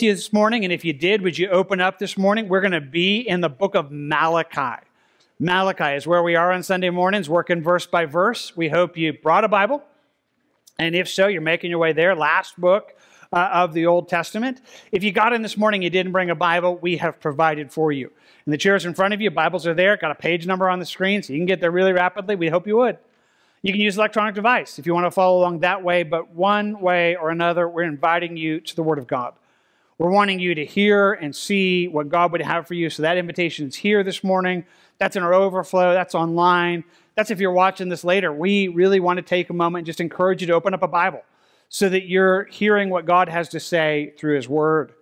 with you this morning? And if you did, would you open up this morning? We're going to be in the book of Malachi. Malachi is where we are on Sunday mornings, working verse by verse. We hope you brought a Bible. And if so, you're making your way there. Last book uh, of the Old Testament. If you got in this morning, you didn't bring a Bible, we have provided for you. And the chairs in front of you, Bibles are there, got a page number on the screen, so you can get there really rapidly. We hope you would. You can use electronic device if you want to follow along that way, but one way or another, we're inviting you to the Word of God. We're wanting you to hear and see what God would have for you. So that invitation is here this morning. That's in our overflow. That's online. That's if you're watching this later. We really want to take a moment and just encourage you to open up a Bible so that you're hearing what God has to say through His Word.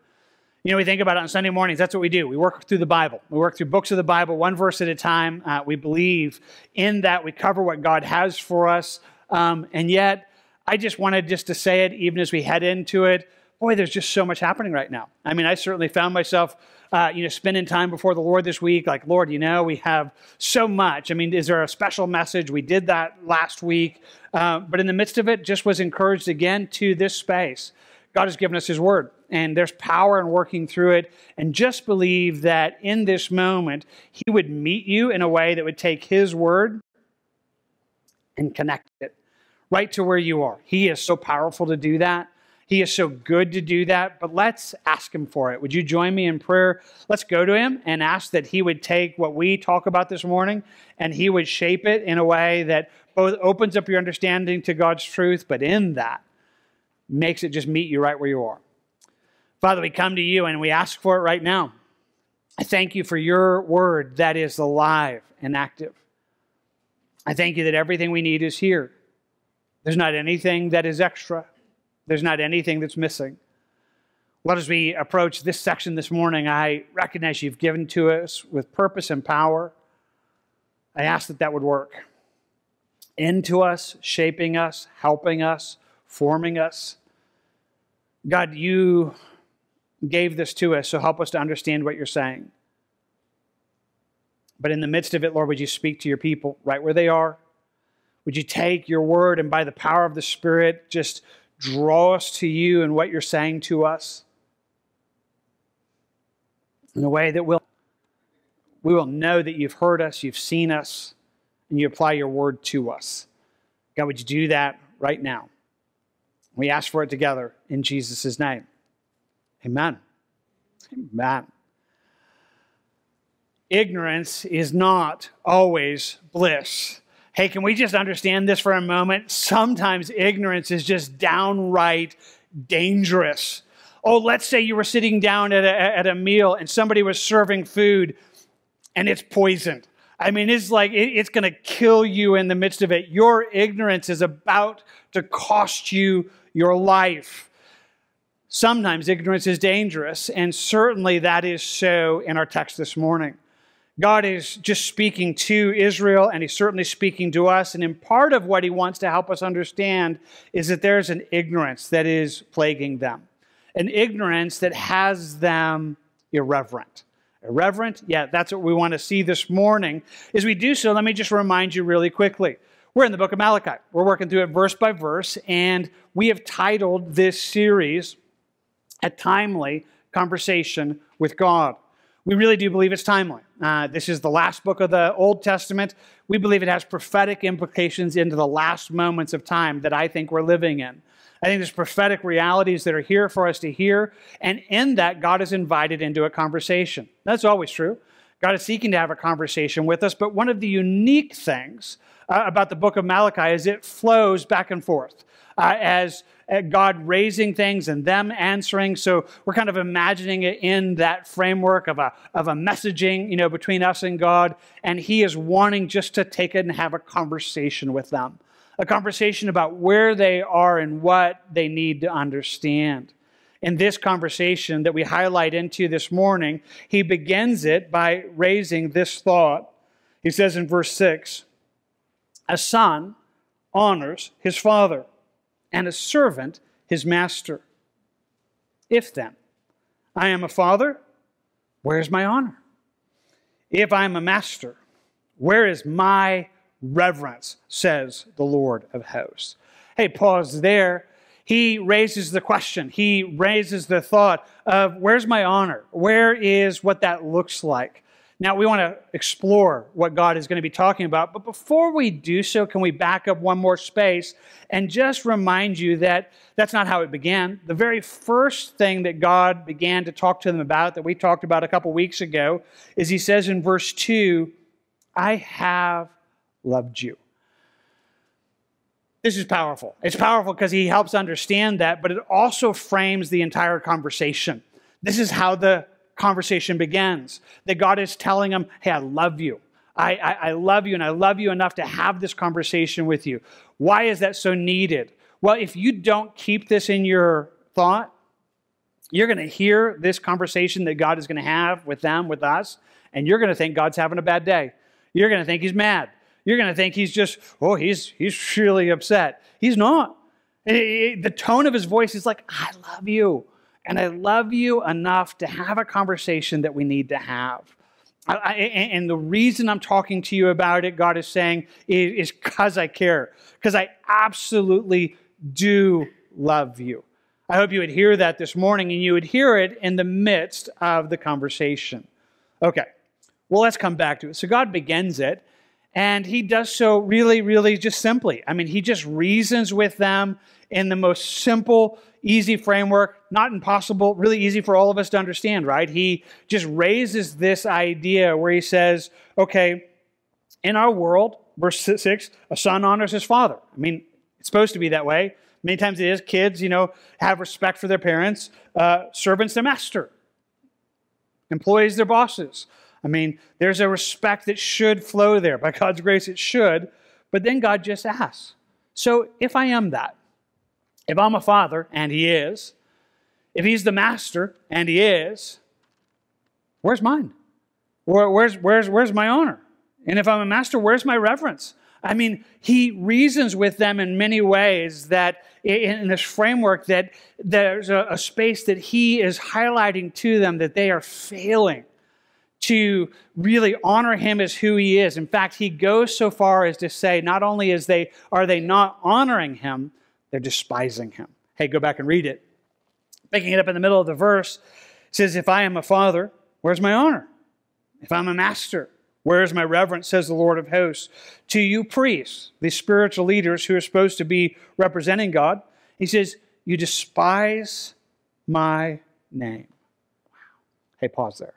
You know, we think about it on Sunday mornings. That's what we do. We work through the Bible. We work through books of the Bible, one verse at a time. Uh, we believe in that. We cover what God has for us. Um, and yet, I just wanted just to say it, even as we head into it. Boy, there's just so much happening right now. I mean, I certainly found myself, uh, you know, spending time before the Lord this week. Like, Lord, you know, we have so much. I mean, is there a special message? We did that last week, uh, but in the midst of it, just was encouraged again to this space. God has given us His Word and there's power in working through it. And just believe that in this moment, He would meet you in a way that would take His word and connect it right to where you are. He is so powerful to do that. He is so good to do that, but let's ask Him for it. Would you join me in prayer? Let's go to Him and ask that He would take what we talk about this morning and He would shape it in a way that both opens up your understanding to God's truth, but in that makes it just meet you right where you are. Father, we come to you and we ask for it right now. I thank you for your word that is alive and active. I thank you that everything we need is here. There's not anything that is extra, there's not anything that's missing. Lord, as we approach this section this morning, I recognize you've given to us with purpose and power. I ask that that would work into us, shaping us, helping us, forming us. God, you gave this to us, so help us to understand what you're saying. But in the midst of it, Lord, would you speak to your people right where they are? Would you take your word and by the power of the Spirit just draw us to you and what you're saying to us in a way that we'll, we will know that you've heard us, you've seen us, and you apply your word to us. God, would you do that right now? We ask for it together in Jesus' name. Amen. Amen. Ignorance is not always bliss. Hey, can we just understand this for a moment? Sometimes ignorance is just downright dangerous. Oh, let's say you were sitting down at a, at a meal and somebody was serving food and it's poisoned. I mean, it's like it, it's going to kill you in the midst of it. Your ignorance is about to cost you your life. Sometimes ignorance is dangerous, and certainly that is so in our text this morning. God is just speaking to Israel, and He's certainly speaking to us. And in part of what He wants to help us understand is that there's an ignorance that is plaguing them, an ignorance that has them irreverent. Irreverent? Yeah, that's what we want to see this morning. As we do so, let me just remind you really quickly. We're in the book of Malachi. We're working through it verse by verse, and we have titled this series a timely conversation with God. We really do believe it's timely. Uh, this is the last book of the Old Testament. We believe it has prophetic implications into the last moments of time that I think we're living in. I think there's prophetic realities that are here for us to hear, and in that, God is invited into a conversation. That's always true. God is seeking to have a conversation with us, but one of the unique things uh, about the book of Malachi is it flows back and forth uh, as God raising things and them answering. So we're kind of imagining it in that framework of a, of a messaging, you know, between us and God. And He is wanting just to take it and have a conversation with them, a conversation about where they are and what they need to understand. In this conversation that we highlight into this morning, he begins it by raising this thought. He says in verse 6 A son honors his father and a servant his master. If then I am a father, where is my honor? If I am a master, where is my reverence, says the Lord of hosts. Hey, pause there. he raises the question, he raises the thought of where's my honor? Where is what that looks like? Now, we want to explore what God is going to be talking about, but before we do so, can we back up one more space and just remind you that that's not how it began? The very first thing that God began to talk to them about, that we talked about a couple weeks ago, is He says in verse 2, I have loved you. This is powerful. It's powerful because He helps understand that, but it also frames the entire conversation. This is how the conversation begins. That God is telling them, hey, I love you. I, I, I, love you and I love you enough to have this conversation with you. Why is that so needed? Well, if you don't keep this in your thought, you're going to hear this conversation that God is going to have with them, with us, and you're going to think God's having a bad day. You're going to think he's mad. You're going to think he's just, oh, he's, he's really upset. He's not. The tone of his voice is like, I love you. And I love you enough to have a conversation that we need to have. I, and the reason I'm talking to you about it, God is saying, is because I care, because I absolutely do love you. I hope you would hear that this morning and you would hear it in the midst of the conversation. Okay, well, let's come back to it. So God begins it, and he does so really, really just simply. I mean, he just reasons with them in the most simple, easy framework, not impossible, really easy for all of us to understand, right? He just raises this idea where he says, okay, in our world, verse 6, a son honors his father. I mean, it's supposed to be that way. Many times it is. Kids, you know, have respect for their parents, uh, servants their master, employees their bosses. I mean, there's a respect that should flow there. By God's grace, it should. But then God just asks, so if I am that, if I'm a father, and he is, if he's the master, and he is, where's mine? Where, where's, where's, where's my honor? And if I'm a master, where's my reverence? I mean, he reasons with them in many ways that in this framework that there's a, a space that he is highlighting to them that they are failing to really honor him as who he is. In fact, he goes so far as to say not only is they are they not honoring him, they're despising him. Hey, go back and read it. Picking it up in the middle of the verse, says, If I am a father, where's my honor? If I'm a master, where is my reverence, says the Lord of hosts. To you priests, the spiritual leaders who are supposed to be representing God, he says, You despise my name. Wow. Hey, pause there.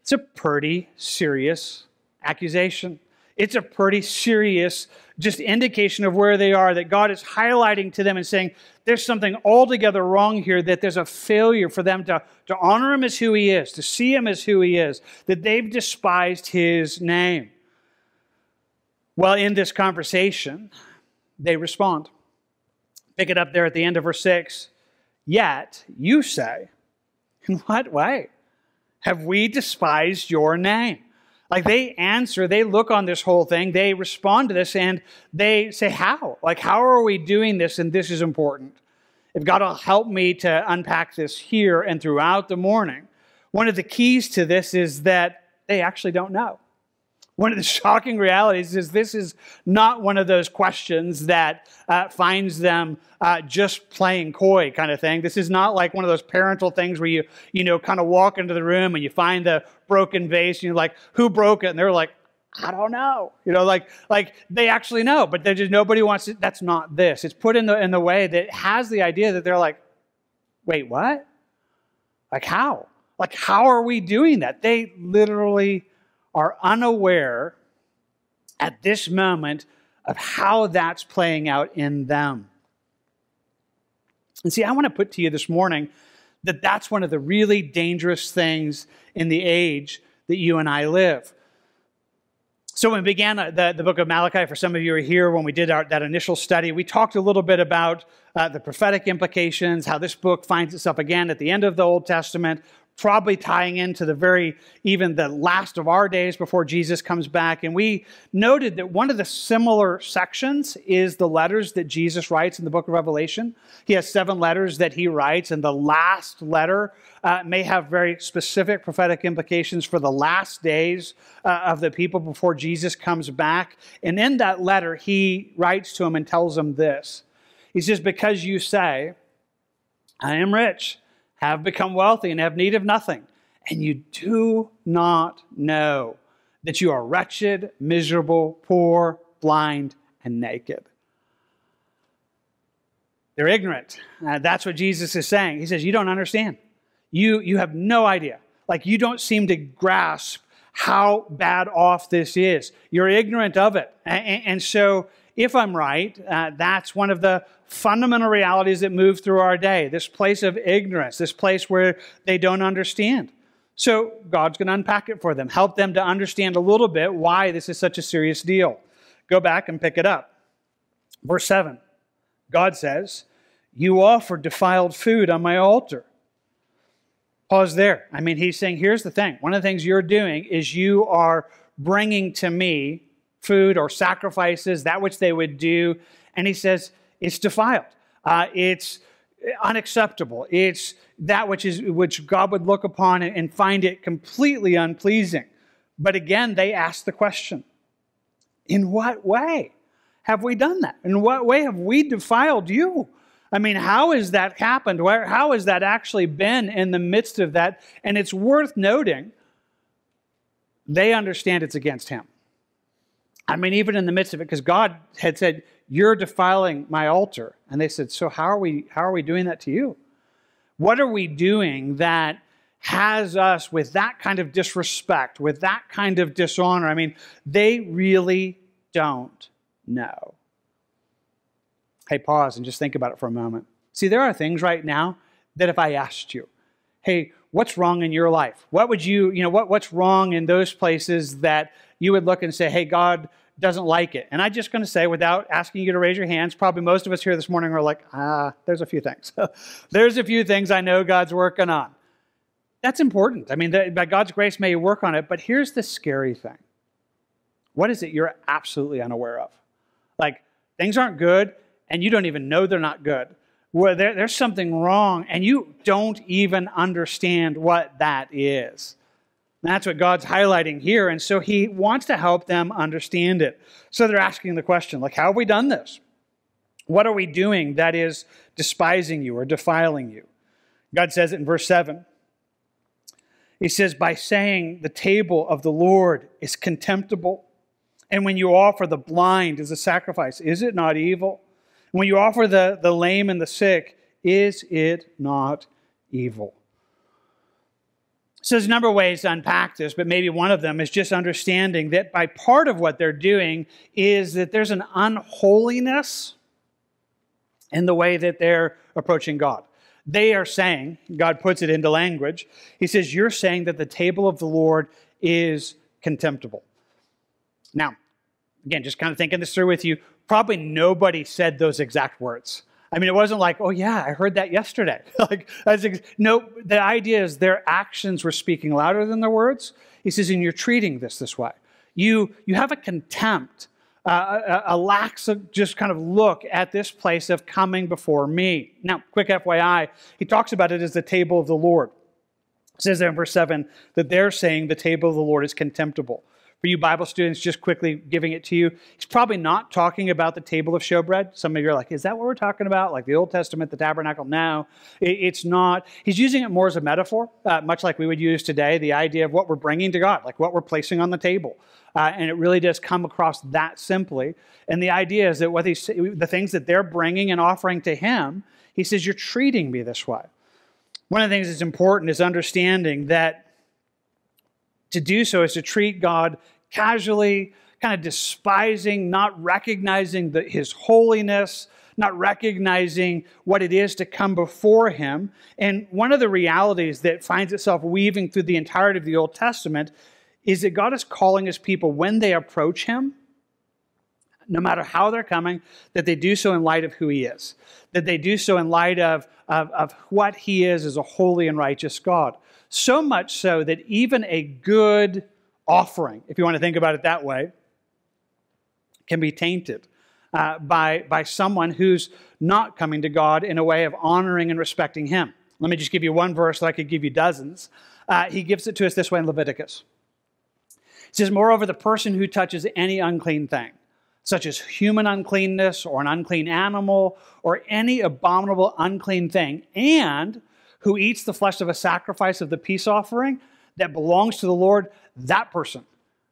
It's a pretty serious accusation it's a pretty serious just indication of where they are that God is highlighting to them and saying there's something altogether wrong here, that there's a failure for them to, to honor him as who he is, to see him as who he is, that they've despised his name. Well, in this conversation, they respond. Pick it up there at the end of verse 6. Yet you say, In what way have we despised your name? Like they answer, they look on this whole thing, they respond to this, and they say, How? Like, how are we doing this? And this is important. If God will help me to unpack this here and throughout the morning, one of the keys to this is that they actually don't know. One of the shocking realities is this is not one of those questions that uh, finds them uh, just playing coy kind of thing. This is not like one of those parental things where you, you know, kind of walk into the room and you find the broken vase and you're like, who broke it? And they're like, I don't know. You know, like like they actually know, but they just nobody wants it. That's not this. It's put in the in the way that has the idea that they're like, wait, what? Like how? Like how are we doing that? They literally are unaware at this moment of how that's playing out in them. And see, I want to put to you this morning that that's one of the really dangerous things in the age that you and I live. So, when we began the, the book of Malachi, for some of you are here when we did our, that initial study, we talked a little bit about uh, the prophetic implications, how this book finds itself again at the end of the Old Testament, probably tying into the very, even the last of our days before Jesus comes back. And we noted that one of the similar sections is the letters that Jesus writes in the book of Revelation. He has seven letters that he writes, and the last letter uh, may have very specific prophetic implications for the last days uh, of the people before Jesus comes back. And in that letter, he writes to him and tells him this. He says, Because you say, I am rich, have become wealthy, and have need of nothing, and you do not know that you are wretched, miserable, poor, blind, and naked. They're ignorant. Uh, that's what Jesus is saying. He says, You don't understand. You, you have no idea. Like, you don't seem to grasp how bad off this is. You're ignorant of it. And, and so, if I'm right, uh, that's one of the fundamental realities that move through our day this place of ignorance, this place where they don't understand. So, God's going to unpack it for them, help them to understand a little bit why this is such a serious deal. Go back and pick it up. Verse 7 God says, You offer defiled food on my altar. Pause there. I mean, he's saying, Here's the thing. One of the things you're doing is you are bringing to me food or sacrifices, that which they would do. And he says, It's defiled. Uh, it's unacceptable. It's that which is which God would look upon and find it completely unpleasing. But again, they ask the question, in what way have we done that? In what way have we defiled you? I mean, how has that happened? Where, how has that actually been in the midst of that? And it's worth noting, they understand it's against him. I mean, even in the midst of it, because God had said, You're defiling my altar. And they said, So how are we how are we doing that to you? What are we doing that has us with that kind of disrespect, with that kind of dishonor? I mean, they really don't know. Hey, pause and just think about it for a moment. See, there are things right now that if I asked you, hey, what's wrong in your life? What would you, you know, what, what's wrong in those places that you would look and say, hey, God doesn't like it? And I'm just going to say, without asking you to raise your hands, probably most of us here this morning are like, ah, there's a few things. there's a few things I know God's working on. That's important. I mean, by God's grace, may you work on it. But here's the scary thing what is it you're absolutely unaware of? Like, things aren't good, and you don't even know they're not good. Where there, there's something wrong, and you don't even understand what that is. That's what God's highlighting here. And so he wants to help them understand it. So they're asking the question, like, how have we done this? What are we doing that is despising you or defiling you? God says it in verse 7. He says, by saying the table of the Lord is contemptible, and when you offer the blind as a sacrifice, is it not evil? When you offer the, the lame and the sick, is it not evil? So there's a number of ways to unpack this, but maybe one of them is just understanding that by part of what they're doing is that there's an unholiness in the way that they're approaching God. They are saying, God puts it into language, He says, You're saying that the table of the Lord is contemptible. Now, again, just kind of thinking this through with you, probably nobody said those exact words. I mean, it wasn't like, oh yeah, I heard that yesterday. like, ex- no, the idea is their actions were speaking louder than their words. He says, and you're treating this this way. You you have a contempt, uh, a, a lax of just kind of look at this place of coming before me. Now, quick FYI, he talks about it as the table of the Lord. It says there in verse seven that they're saying the table of the Lord is contemptible for you Bible students, just quickly giving it to you, he's probably not talking about the table of showbread. Some of you are like, is that what we're talking about? Like the Old Testament, the tabernacle? No, it's not. He's using it more as a metaphor, uh, much like we would use today, the idea of what we're bringing to God, like what we're placing on the table. Uh, and it really does come across that simply. And the idea is that what he's, the things that they're bringing and offering to him, he says, You're treating me this way. One of the things that's important is understanding that to do so is to treat God casually, kind of despising, not recognizing the, his holiness, not recognizing what it is to come before him. And one of the realities that finds itself weaving through the entirety of the Old Testament is that God is calling his people when they approach him, no matter how they're coming, that they do so in light of who he is, that they do so in light of, of, of what he is as a holy and righteous God. So much so that even a good offering, if you want to think about it that way, can be tainted uh, by, by someone who's not coming to God in a way of honoring and respecting Him. Let me just give you one verse I could give you dozens. Uh, he gives it to us this way in Leviticus. He says, Moreover, the person who touches any unclean thing, such as human uncleanness or an unclean animal or any abominable unclean thing, and who eats the flesh of a sacrifice of the peace offering that belongs to the Lord, that person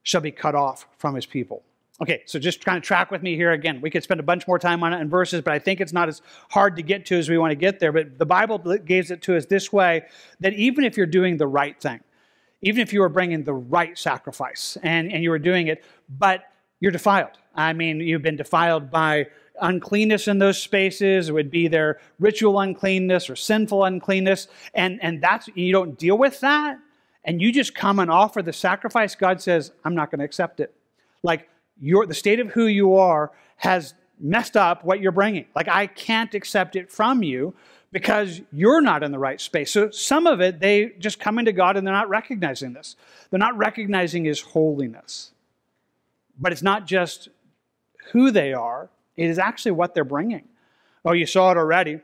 shall be cut off from his people. Okay, so just kind of track with me here again. We could spend a bunch more time on it in verses, but I think it's not as hard to get to as we want to get there. But the Bible gives it to us this way that even if you're doing the right thing, even if you were bringing the right sacrifice and, and you were doing it, but you're defiled. I mean, you've been defiled by uncleanness in those spaces. It would be their ritual uncleanness or sinful uncleanness. And, and that's, you don't deal with that. And you just come and offer the sacrifice. God says, I'm not going to accept it. Like, your, the state of who you are has messed up what you're bringing. Like, I can't accept it from you because you're not in the right space. So, some of it, they just come into God and they're not recognizing this. They're not recognizing His holiness. But it's not just who they are, it is actually what they're bringing. Oh, you saw it already.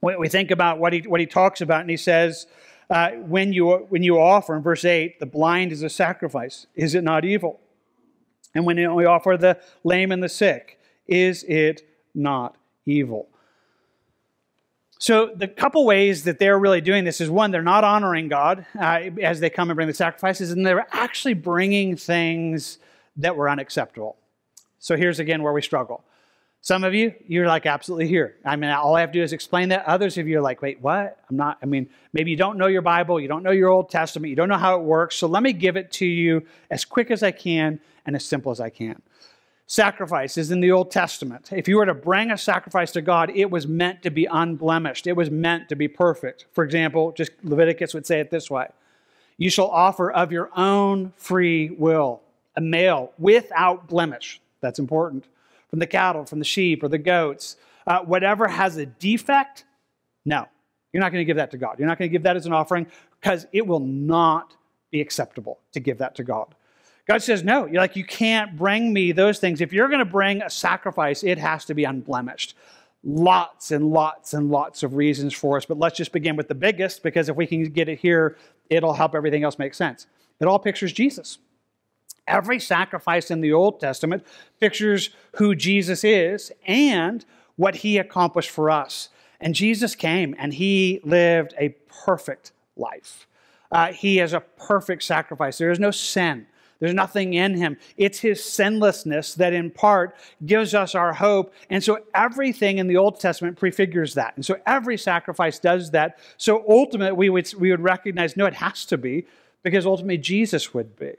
We think about what he, what he talks about, and he says, uh, when, you, when you offer, in verse 8, the blind is a sacrifice. Is it not evil? And when we offer the lame and the sick, is it not evil? So, the couple ways that they're really doing this is one, they're not honoring God uh, as they come and bring the sacrifices, and they're actually bringing things that were unacceptable. So, here's again where we struggle. Some of you, you're like absolutely here. I mean, all I have to do is explain that. Others of you are like, wait, what? I'm not, I mean, maybe you don't know your Bible, you don't know your Old Testament, you don't know how it works. So let me give it to you as quick as I can and as simple as I can. Sacrifice is in the Old Testament. If you were to bring a sacrifice to God, it was meant to be unblemished, it was meant to be perfect. For example, just Leviticus would say it this way You shall offer of your own free will a male without blemish. That's important from the cattle, from the sheep or the goats, uh, whatever has a defect, no, you're not going to give that to God. You're not going to give that as an offering because it will not be acceptable to give that to God. God says, no, you're like, you can't bring me those things. If you're going to bring a sacrifice, it has to be unblemished. Lots and lots and lots of reasons for us, but let's just begin with the biggest because if we can get it here, it'll help everything else make sense. It all pictures Jesus. Every sacrifice in the Old Testament pictures who Jesus is and what he accomplished for us. And Jesus came and he lived a perfect life. Uh, he is a perfect sacrifice. There is no sin. There's nothing in him. It's his sinlessness that, in part, gives us our hope. And so, everything in the Old Testament prefigures that. And so, every sacrifice does that. So, ultimately, we would, we would recognize no, it has to be, because ultimately, Jesus would be.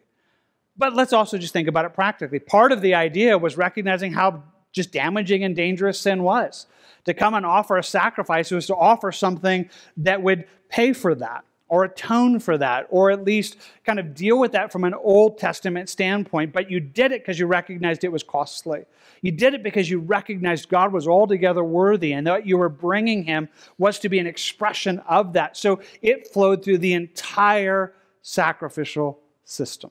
But let's also just think about it practically. Part of the idea was recognizing how just damaging and dangerous sin was. To come and offer a sacrifice was to offer something that would pay for that or atone for that, or at least kind of deal with that from an Old Testament standpoint. But you did it because you recognized it was costly. You did it because you recognized God was altogether worthy and that you were bringing Him was to be an expression of that. So it flowed through the entire sacrificial system.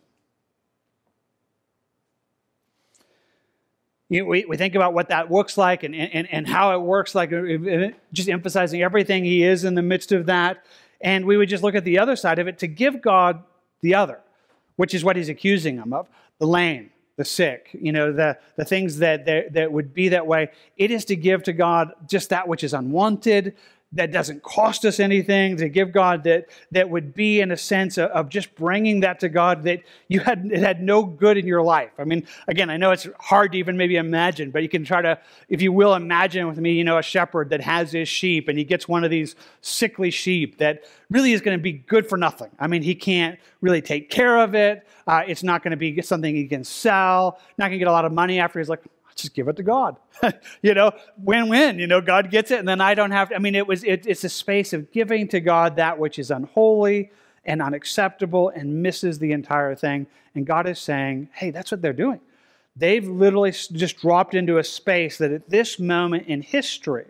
You know, we, we think about what that looks like and, and, and how it works, like uh, just emphasizing everything he is in the midst of that. And we would just look at the other side of it to give God the other, which is what he's accusing him of the lame, the sick, you know, the, the things that, that, that would be that way. It is to give to God just that which is unwanted, that doesn't cost us anything to give God that that would be in a sense of, of, just bringing that to God that you had it had no good in your life. I mean, again, I know it's hard to even maybe imagine, but you can try to, if you will, imagine with me, you know, a shepherd that has his sheep and he gets one of these sickly sheep that really is going to be good for nothing. I mean, he can't really take care of it. Uh, it's not going to be something he can sell. Not going to get a lot of money after. He's like, just give it to God. you know, win-win. You know, God gets it, and then I don't have to. I mean, it was it, it's a space of giving to God that which is unholy and unacceptable and misses the entire thing. And God is saying, hey, that's what they're doing. They've literally just dropped into a space that at this moment in history,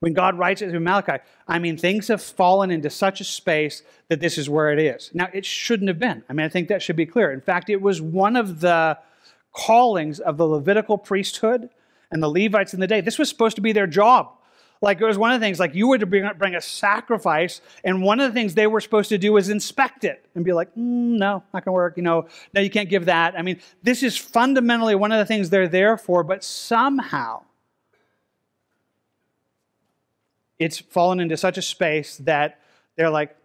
when God writes it through Malachi, I mean, things have fallen into such a space that this is where it is. Now, it shouldn't have been. I mean, I think that should be clear. In fact, it was one of the callings of the Levitical priesthood and the Levites in the day. This was supposed to be their job. Like it was one of the things, like you were to bring, bring a sacrifice, and one of the things they were supposed to do was inspect it and be like, mm, no, not gonna work. You know, no, you can't give that. I mean, this is fundamentally one of the things they're there for, but somehow it's fallen into such a space that they're like,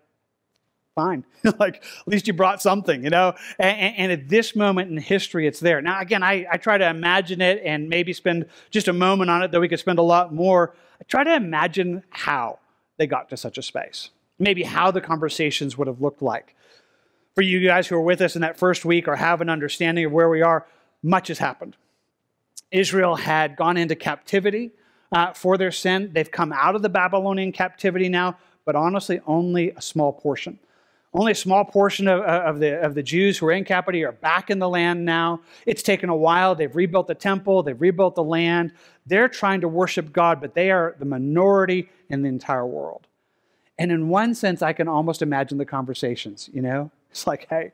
fine. like, at least you brought something, you know? And, and, at this moment in history, it's there. Now, again, I, I try to imagine it and maybe spend just a moment on it, though we could spend a lot more. I try to imagine how they got to such a space, maybe how the conversations would have looked like. For you guys who are with us in that first week or have an understanding of where we are, much has happened. Israel had gone into captivity uh, for their sin. They've come out of the Babylonian captivity now, but honestly, only a small portion. Only a small portion of, uh, of, the, of the Jews who are in captivity are back in the land now. It's taken a while. They've rebuilt the temple, they've rebuilt the land. They're trying to worship God, but they are the minority in the entire world. And in one sense, I can almost imagine the conversations, you know? It's like, hey,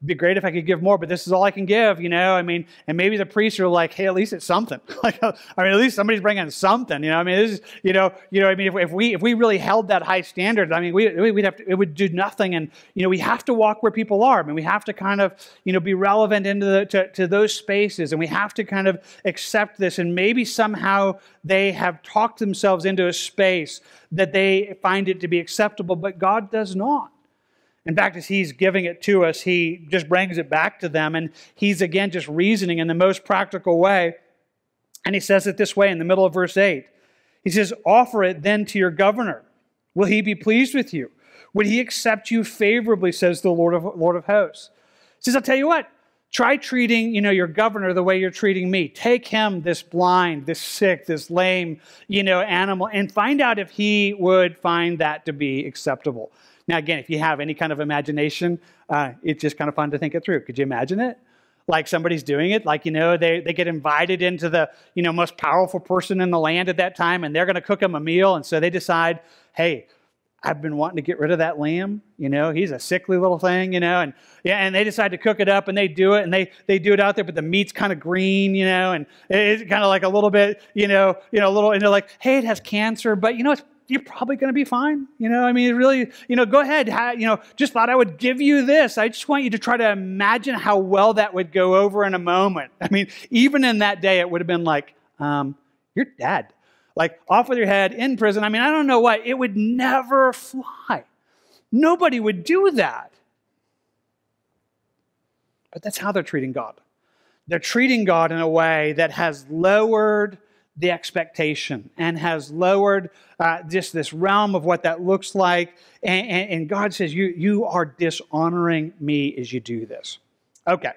It'd be great if I could give more, but this is all I can give, you know? I mean, and maybe the priests are like, hey, at least it's something. like, I mean, at least somebody's bringing something, you know? I mean, this is, you know, you know, I mean, if, if we if we really held that high standard, I mean, we we'd have to, it would do nothing, and you know, we have to walk where people are. I mean, we have to kind of, you know, be relevant into the to, to those spaces, and we have to kind of accept this, and maybe somehow they have talked themselves into a space that they find it to be acceptable, but God does not. In fact, as he's giving it to us, he just brings it back to them, and he's again just reasoning in the most practical way. And he says it this way in the middle of verse 8. He says, Offer it then to your governor. Will he be pleased with you? Would he accept you favorably, says the Lord of, Lord of hosts? He says, I'll tell you what, try treating you know your governor the way you're treating me take him this blind this sick this lame you know animal and find out if he would find that to be acceptable now, again, if you have any kind of imagination, uh, it's just kind of fun to think it through. Could you imagine it? Like somebody's doing it, like, you know, they, they get invited into the, you know, most powerful person in the land at that time, and they're going to cook them a meal. And so they decide, hey, I've been wanting to get rid of that lamb. You know, he's a sickly little thing, you know, and yeah, and they decide to cook it up and they do it and they they do it out there, but the meat's kind of green, you know, and it's kind of like a little bit, you know, you know, a little, and they're like, hey, it has cancer, but you know, it's you're probably going to be fine. You know, I mean, really, you know, go ahead. you know, just thought I would give you this. I just want you to try to imagine how well that would go over in a moment. I mean, even in that day, it would have been like, um, you're dead. Like, off with your head, in prison. I mean, I don't know why. It would never fly. Nobody would do that. But that's how they're treating God. They're treating God in a way that has lowered the expectation and has lowered uh, just this realm of what that looks like. And, and, and God says, you, you are dishonoring me as you do this. Okay,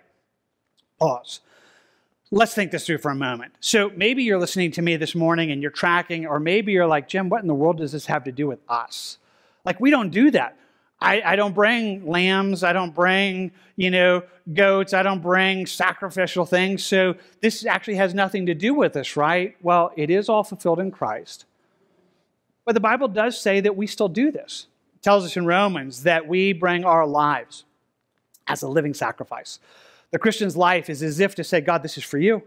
pause. Let's think this through for a moment. So maybe you're listening to me this morning and you're tracking, or maybe you're like, Jim, what in the world does this have to do with us? Like, we don't do that. I, I, don't bring lambs. I don't bring, you know, goats. I don't bring sacrificial things. So this actually has nothing to do with this, right? Well, it is all fulfilled in Christ. But the Bible does say that we still do this. It tells us in Romans that we bring our lives as a living sacrifice. The Christian's life is as if to say, God, this is for you.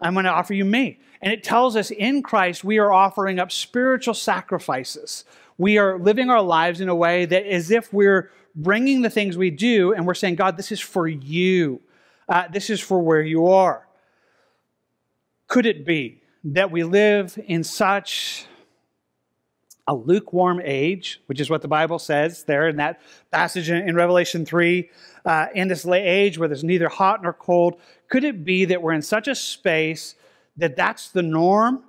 I'm going to offer you me. And it tells us in Christ we are offering up spiritual sacrifices we are living our lives in a way that as if we're bringing the things we do and we're saying, God, this is for you. Uh, this is for where you are. Could it be that we live in such a lukewarm age, which is what the Bible says there in that passage in, in Revelation 3, uh, in this age where there's neither hot nor cold? Could it be that we're in such a space that that's the norm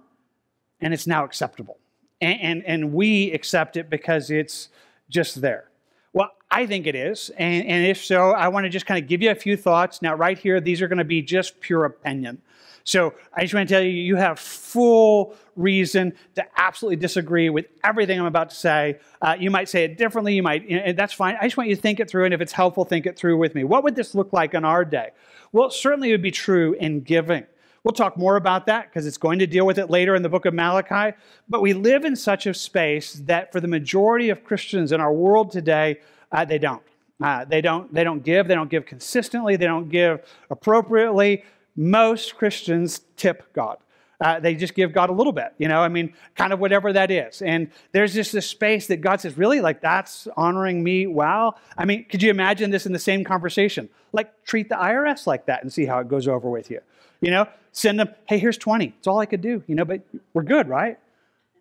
and it's now acceptable? And, and, and we accept it because it's just there. Well, I think it is. And, and if so, I want to just kind of give you a few thoughts. Now, right here, these are going to be just pure opinion. So I just want to tell you, you have full reason to absolutely disagree with everything I'm about to say. Uh, you might say it differently. You might, and that's fine. I just want you to think it through, and if it's helpful, think it through with me. What would this look like in our day? Well, it certainly would be true in giving. We'll talk more about that because it's going to deal with it later in the book of Malachi. But we live in such a space that for the majority of Christians in our world today, uh, they don't. Uh, they don't. They don't give. They don't give consistently. They don't give appropriately. Most Christians tip God. Uh, they just give God a little bit, you know, I mean, kind of whatever that is. And there's just this space that God says, really? Like, that's honoring me? Wow. I mean, could you imagine this in the same conversation? Like, treat the IRS like that and see how it goes over with you. You know, send them, hey, here's 20. It's all I could do, you know, but we're good, right?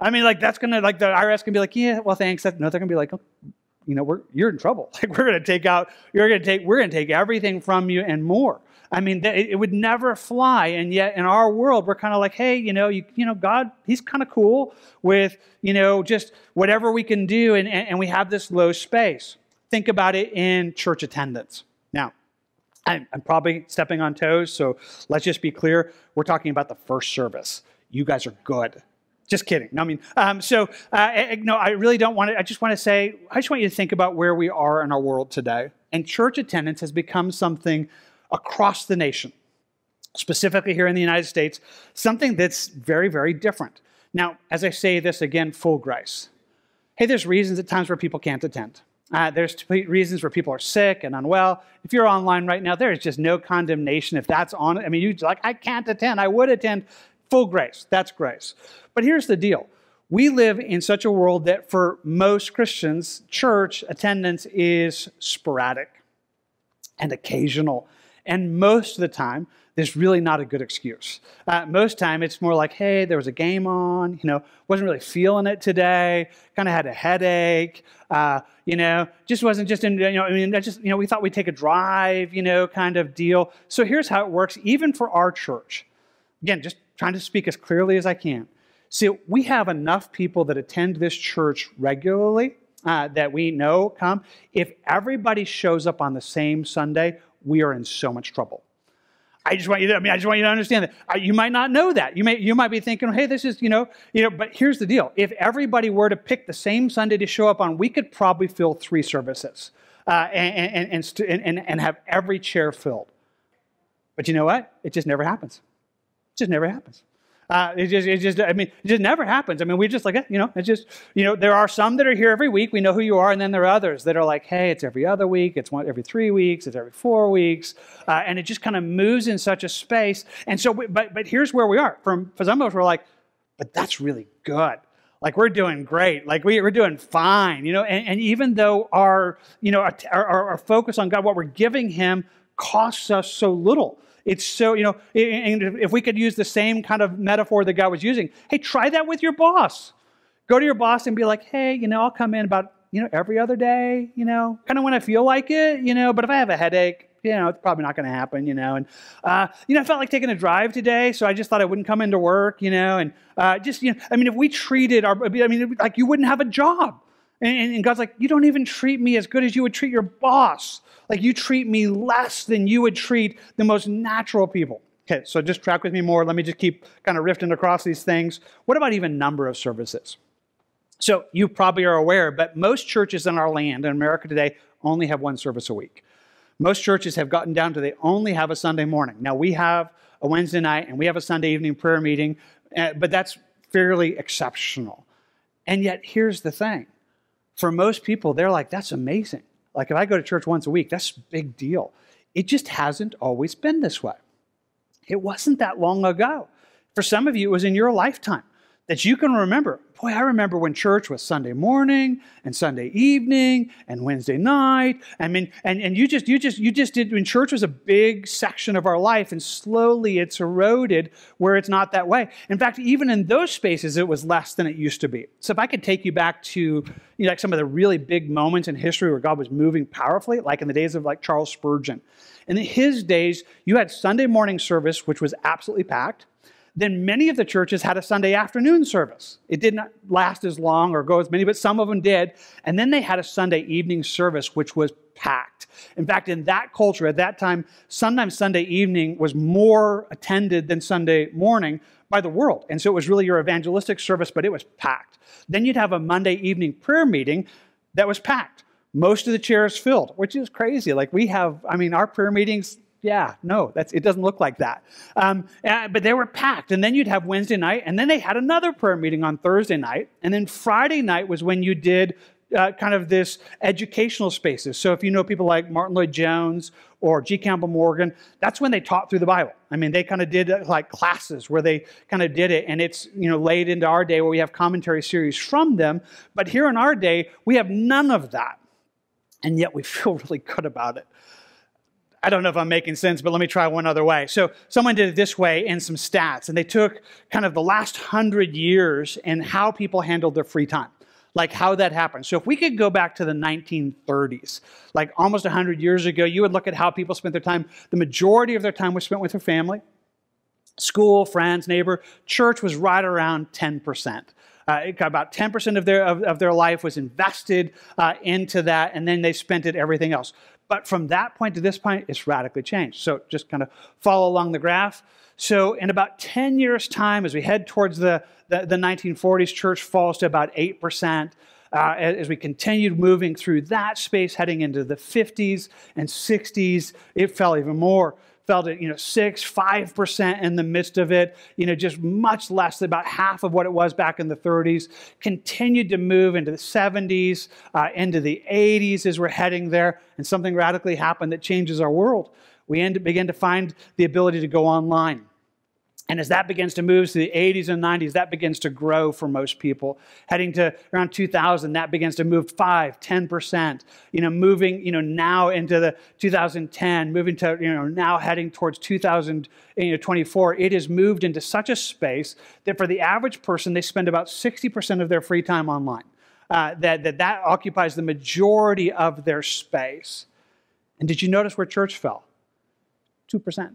I mean, like, that's going to, like, the IRS can be like, yeah, well, thanks. No, they're going to be like, oh, you know, we're, you're in trouble. Like, we're going to take out, you're going to take, we're going to take everything from you and more. I mean, it would never fly. And yet in our world, we're kind of like, hey, you know, you, you know, God, he's kind of cool with, you know, just whatever we can do. And, and we have this low space. Think about it in church attendance. Now, I'm, I'm probably stepping on toes, so let's just be clear. We're talking about the first service. You guys are good. Just kidding. No, I mean, um, so uh, no, I really don't want to. I just want to say, I just want you to think about where we are in our world today. And church attendance has become something across the nation, specifically here in the United States, something that's very, very different. Now, as I say this again, full grace. Hey, there's reasons at times where people can't attend. Uh, there's reasons where people are sick and unwell. If you're online right now, there is just no condemnation if that's on. I mean, you're like, I can't attend. I would attend. Full grace. That's grace. But here's the deal. We live in such a world that for most Christians, church attendance is sporadic and occasional. And most of the time, there's really not a good excuse. Uh, most time, it's more like, hey, there was a game on, you know, wasn't really feeling it today, kind of had a headache, uh, you know, just wasn't just in, you know, I mean, just, you know, we thought we'd take a drive, you know, kind of deal. So here's how it works, even for our church. Again, just trying to speak as clearly as I can. See, we have enough people that attend this church regularly uh, that we know come. If everybody shows up on the same Sunday, we are in so much trouble. I just want you to, I mean, I just want you to understand that. You might not know that. You may, you might be thinking, hey, this is, you know, you know, but here's the deal. If everybody were to pick the same Sunday to show up on, we could probably fill three services uh, and, and, and, and, and have every chair filled. But you know what? It just never happens. It just never happens. Uh, it just, it just, I mean, it just never happens. I mean, we just like, you know, it's just, you know, there are some that are here every week. We know who you are. And then there are others that are like, hey, it's every other week. It's one every three weeks. It's every four weeks. Uh, and it just kind of moves in such a space. And so, we, but, but here's where we are. From, for some of us, we're like, but that's really good like we're doing great like we, are doing fine you know and, and, even though our you know our, our, our, focus on god what we're giving him costs us so little it's so, you know, and if we could use the same kind of metaphor that God was using, hey, try that with your boss. Go to your boss and be like, hey, you know, I'll come in about, you know, every other day, you know, kind of when I feel like it, you know, but if I have a headache, you know, it's probably not going to happen, you know. And, uh, you know, I felt like taking a drive today, so I just thought I wouldn't come into work, you know. And uh, just, you know, I mean, if we treated our, I mean, like you wouldn't have a job. And, and God's like, you don't even treat me as good as you would treat your boss. Like you treat me less than you would treat the most natural people. Okay, so just track with me more. Let me just keep kind of rifting across these things. What about even number of services? So you probably are aware, but most churches in our land in America today only have one service a week. Most churches have gotten down to they only have a Sunday morning. Now we have a Wednesday night and we have a Sunday evening prayer meeting, eh, but that's fairly exceptional. And yet here's the thing. For most people, they're like, that's amazing. Like if I go to church once a week, that's a big deal. It just hasn't always been this way. It wasn't that long ago. For some of you, it was in your lifetime that you can remember. Boy, I remember when church was Sunday morning and Sunday evening and Wednesday night. I mean, and, and you just you just you just did when church was a big section of our life, and slowly it's eroded where it's not that way. In fact, even in those spaces, it was less than it used to be. So if I could take you back to you know, like some of the really big moments in history where God was moving powerfully, like in the days of like Charles Spurgeon. In his days, you had Sunday morning service, which was absolutely packed then many of the churches had a Sunday afternoon service. It did not last as long or go as many, but some of them did. And then they had a Sunday evening service, which was packed. In fact, in that culture at that time, sometimes Sunday evening was more attended than Sunday morning by the world. And so it was really your evangelistic service, but it was packed. Then you'd have a Monday evening prayer meeting that was packed. Most of the chairs filled, which is crazy. Like we have, I mean, our prayer meetings yeah, no, that's, it doesn't look like that. Um, uh, but they were packed. And then you'd have Wednesday night, and then they had another prayer meeting on Thursday night. And then Friday night was when you did uh, kind of this educational spaces. So if you know people like Martyn Lloyd-Jones or G. Campbell Morgan, that's when they taught through the Bible. I mean, they kind of did uh, like classes where they kind of did it, and it's you know laid into our day where we have commentary series from them. But here in our day, we have none of that, and yet we feel really good about it. I don't know if I'm making sense, but let me try one other way. So someone did it this way in some stats, and they took kind of the last hundred years and how people handled their free time like how that happened. So if we could go back to the 1930s, like almost 100 years ago, you would look at how people spent their time. The majority of their time was spent with their family, school, friends, neighbor. Church was right around 10%. Uh, about 10% of their, of, of, their life was invested uh, into that, and then they spent it everything else. But from that point to this point, it's radically changed. So just kind of follow along the graph. So in about 10 years' time, as we head towards the, the, the 1940s, church falls to about 8%. Uh, as we continued moving through that space, heading into the 50s and 60s, it fell even more fell to you know six, five percent in the midst of it. You know, just much less, than about half of what it was back in the 30s. Continued to move into the 70s, uh, into the 80s as we're heading there, and something radically happened that changes our world. We end, begin to find the ability to go online. And as that begins to move to the 80s and 90s, that begins to grow for most people. Heading to around 2000, that begins to move 5, 10%. You know, moving, you know, now into the 2010, moving to, you know, now heading towards 2024, it has moved into such a space that for the average person, they spend about 60% of their free time online. Uh, that, that that occupies the majority of their space. And did you notice where church fell? 2%.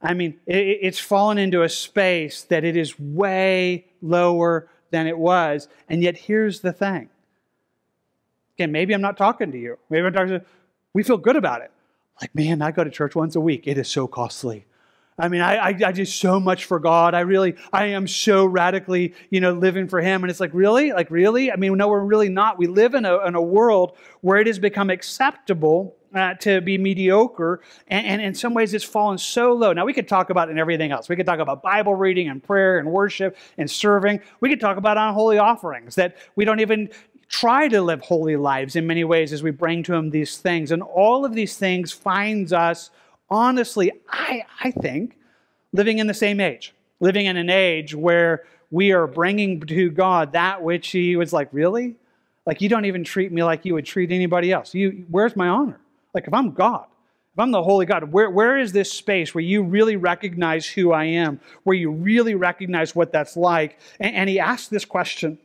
I mean, it, it's fallen into a space that it is way lower than it was. And yet, here's the thing. Again, maybe I'm not talking to you. Maybe I'm talking to we feel good about it. Like, man, I go to church once a week. It is so costly. I mean, I, I, I, do so much for God. I really, I am so radically, you know, living for Him. And it's like, really? Like, really? I mean, no, we're really not. We live in a, in a world where it has become acceptable uh, to be mediocre. And, and, in some ways, it's fallen so low. Now, we could talk about it and everything else. We could talk about Bible reading and prayer and worship and serving. We could talk about unholy offerings that we don't even try to live holy lives in many ways as we bring to Him these things. And all of these things finds us, honestly, I, I think, living in the same age, living in an age where we are bringing to God that which He was like, really? Like, you don't even treat me like you would treat anybody else. You, where's my honor? Like, if I'm God, if I'm the Holy God, where, where is this space where you really recognize who I am, where you really recognize what that's like? And, and he asked this question.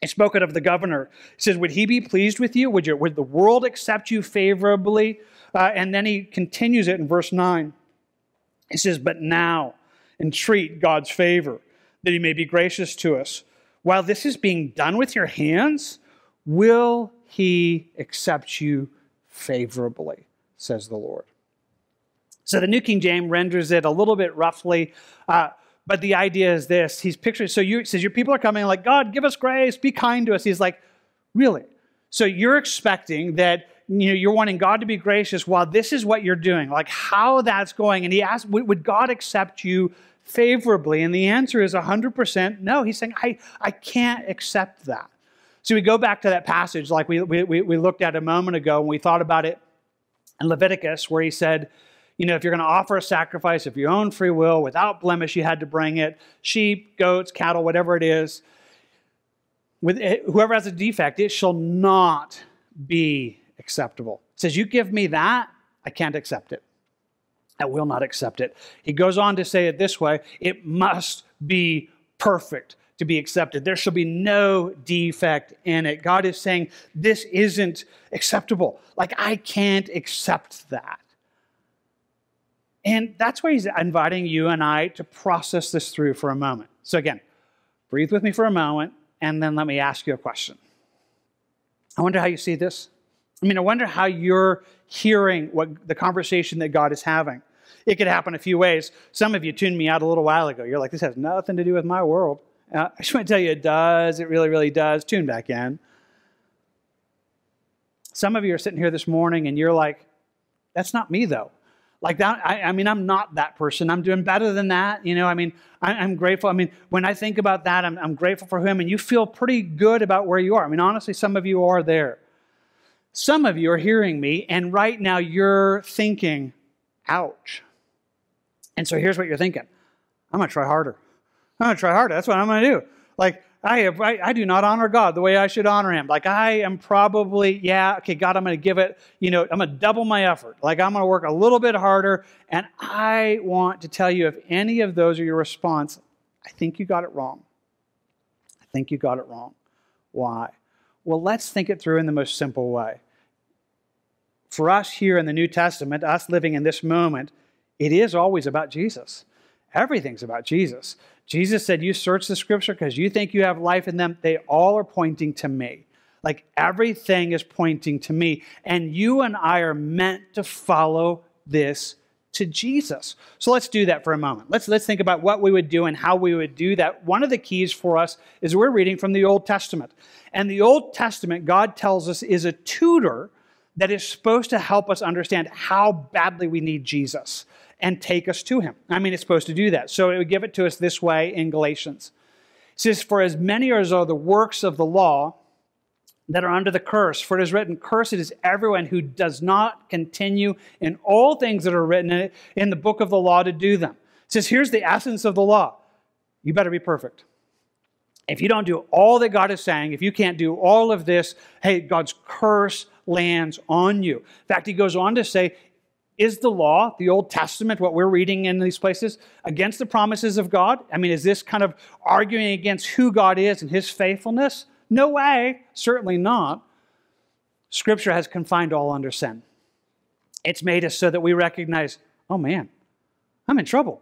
He spoke it of the governor. He says, Would he be pleased with you? Would, you, would the world accept you favorably? Uh, and then he continues it in verse 9. He says, But now entreat God's favor, that he may be gracious to us. While this is being done with your hands, will he accept you favorably, says the Lord. So the New King James renders it a little bit roughly, uh, but the idea is this. He's picturing, so you says, Your people are coming, like, God, give us grace, be kind to us. He's like, Really? So you're expecting that you know, you're wanting God to be gracious while this is what you're doing, like how that's going. And he asked, would God accept you favorably? And the answer is 100% no. He's saying, I, I can't accept that. So we go back to that passage like we, we, we looked at a moment ago and we thought about it in Leviticus where he said, you know, if you're going to offer a sacrifice of your own free will without blemish, you had to bring it sheep, goats, cattle, whatever it is. With it, whoever has a defect, it shall not be acceptable. It says, You give me that, I can't accept it. I will not accept it. He goes on to say it this way it must be perfect to be accepted. There shall be no defect in it. God is saying, This isn't acceptable. Like, I can't accept that. And that's why he's inviting you and I to process this through for a moment. So, again, breathe with me for a moment, and then let me ask you a question. I wonder how you see this. I mean, I wonder how you're hearing what the conversation that God is having. It could happen a few ways. Some of you tuned me out a little while ago. You're like, this has nothing to do with my world. I just want to tell you it does. It really, really does. Tune back in. Some of you are sitting here this morning and you're like, that's not me though. Like that, I, I, mean, I'm not that person. I'm doing better than that. You know, I mean, I, am grateful. I mean, when I think about that, I'm, I'm grateful for him. And you feel pretty good about where you are. I mean, honestly, some of you are there. Some of you are hearing me, and right now you're thinking, ouch. And so here's what you're thinking I'm going to try harder. I'm going to try harder. That's what I'm going to do. Like, I, I, I, do not honor God the way I should honor Him. Like, I am probably, yeah, okay, God, I'm going to give it, you know, I'm going to double my effort. Like, I'm going to work a little bit harder. And I want to tell you if any of those are your response, I think you got it wrong. I think you got it wrong. Why? Well, let's think it through in the most simple way. For us here in the New Testament, us living in this moment, it is always about Jesus. Everything's about Jesus. Jesus said, You search the scripture because you think you have life in them. They all are pointing to me. Like everything is pointing to me. And you and I are meant to follow this to Jesus. So let's do that for a moment. Let's, let's think about what we would do and how we would do that. One of the keys for us is we're reading from the Old Testament. And the Old Testament, God tells us, is a tutor that is supposed to help us understand how badly we need Jesus and take us to him. I mean, it's supposed to do that. So it would give it to us this way in Galatians. It says, For as many as are the works of the law that are under the curse, for it is written, Cursed is everyone who does not continue in all things that are written in, the book of the law to do them. It says, Here's the essence of the law you better be perfect. If you don't do all that God is saying, if you can't do all of this, hey, God's curse lands on you. In fact, he goes on to say, is the law, the Old Testament, what we're reading in these places, against the promises of God? I mean, is this kind of arguing against who God is and his faithfulness? No way, certainly not. Scripture has confined all under sin. It's made us so that we recognize, oh man, I'm in trouble.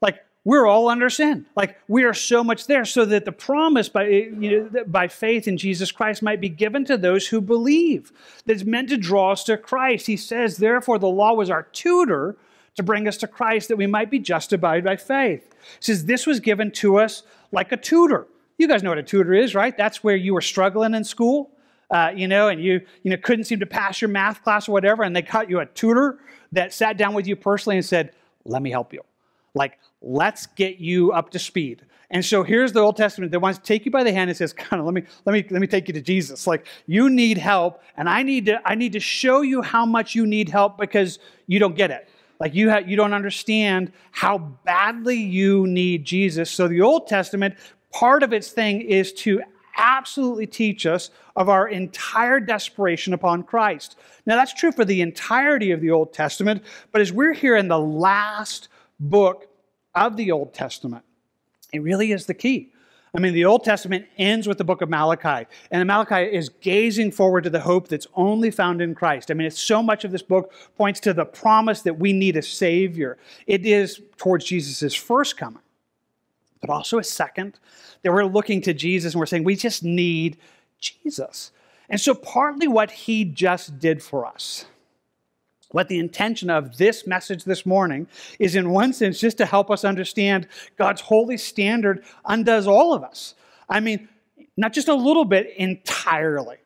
Like, we're all under sin. Like we are so much there, so that the promise by you know, by faith in Jesus Christ might be given to those who believe. That's meant to draw us to Christ. He says, therefore, the law was our tutor to bring us to Christ, that we might be justified by faith. He says this was given to us like a tutor. You guys know what a tutor is, right? That's where you were struggling in school. Uh, you know, and you, you know, couldn't seem to pass your math class or whatever, and they cut you a tutor that sat down with you personally and said, "Let me help you." Like, let's get you up to speed. And so here's the Old Testament that wants to take you by the hand and says, kind of, let me, let me, let me take you to Jesus. Like, you need help, and I need to, I need to show you how much you need help because you don't get it. Like you, have, you don't understand how badly you need Jesus. So the Old Testament, part of its thing is to absolutely teach us of our entire desperation upon Christ. Now that's true for the entirety of the Old Testament, but as we're here in the last book of the Old Testament. It really is the key. I mean, the Old Testament ends with the book of Malachi, and Malachi is gazing forward to the hope that's only found in Christ. I mean, it's so much of this book points to the promise that we need a Savior. It is towards Jesus' first coming, but also a second, that we're looking to Jesus and we're saying we just need Jesus. And so, partly what He just did for us what the intention of this message this morning is, in one sense, just to help us understand God's holy standard undoes all of us. I mean, not just a little bit, entirely.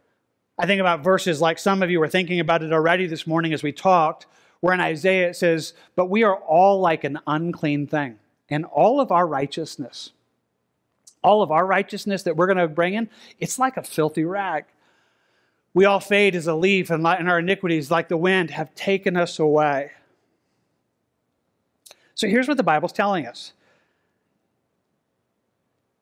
I think about verses like some of you were thinking about it already this morning as we talked, where in Isaiah it says, But we are all like an unclean thing, and all of our righteousness, all of our righteousness that we're going to bring in, it's like a filthy rag. We all fade as a leaf, and our iniquities, like the wind, have taken us away. So here's what the Bible's telling us